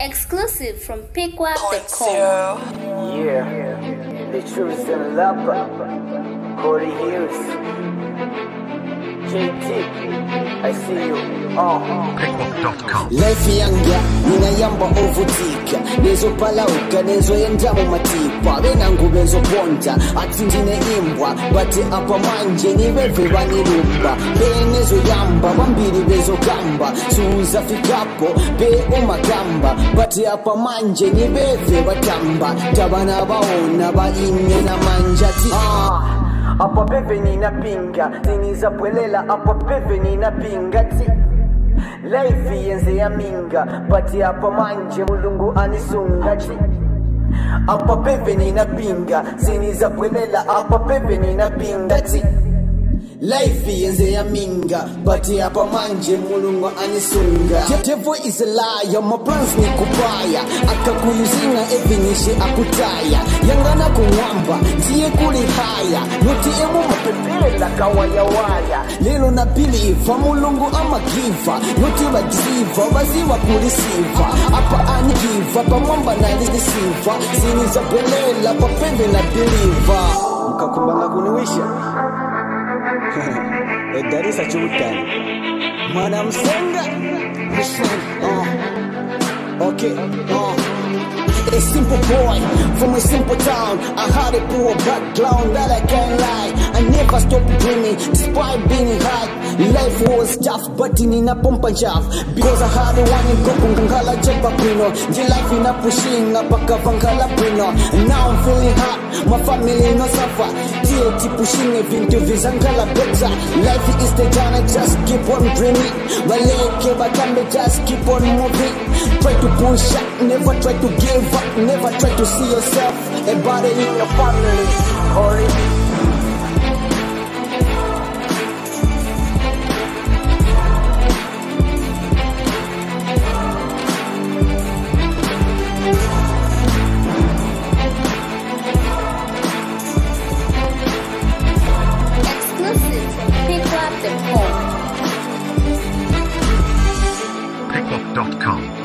Exclusive from pickwap.com. Yeah, the truth and love, Corey Hughes, I see you. Oh. Life yanga ninayamba ovutika. Nezopalauka nezoyenda mu matipa benangu bezoponta ati ndine imbwa. Bati apa manje nibeve banirumba benezoyamba bambiri bezogamba suza fikapo be omagamba bati apa manje nibeve batamba tabana baona baimye na manjati Ah, apa peve ninapinga ninizapwelela apa peve ninapinga ti. Laifi yenze yaminga bati apa manje mulungu anisunga ti. Apa peve ninapinga sinizapwelela apa peve ninapinga ti life yenze yaminga but apa manje mulungu anisunga. Devil is a liar my plans ni kupaya akakuyuzinga evinyishe akutaya. Yangana kuwamba ndiye kuli haya. Noti emu pepela kawayawaya lelo na biliva mulungu amagiva noti bajiva baziwa kulisiva. Apa anigiva pamwamba nalisiva sinizabwelela papembe na biliva. Mkakumbanga kuniwisha edarisa chubutani mwana msenga uh. okay uh. A simple boy from a simple town. I had a poor background that I can't lie. I never stopped dreaming despite being hard. Life was tough, but in a pump and shaft. Because I had one in Kopungala Chepapino. The life in a pushing up a Kavankala Pino. And now I'm. My family no suffer. TLT pushing a vinto Vizankala better. Life is the journey, just keep on dreaming. Waleke Batambe, just keep on moving. Try to push up, never try to give up, never try to see yourself a in your family. Corey Come.